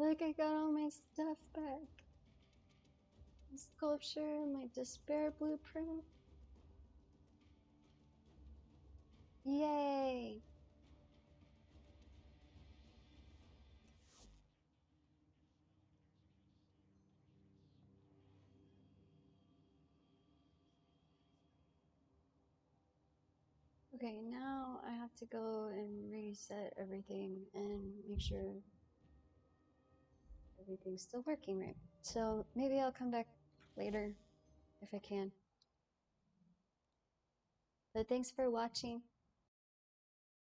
Look, I got all my stuff back. My sculpture, my despair blueprint. Yay! Okay, now I have to go and reset everything and make sure everything's still working right. So maybe I'll come back later if I can. But thanks for watching.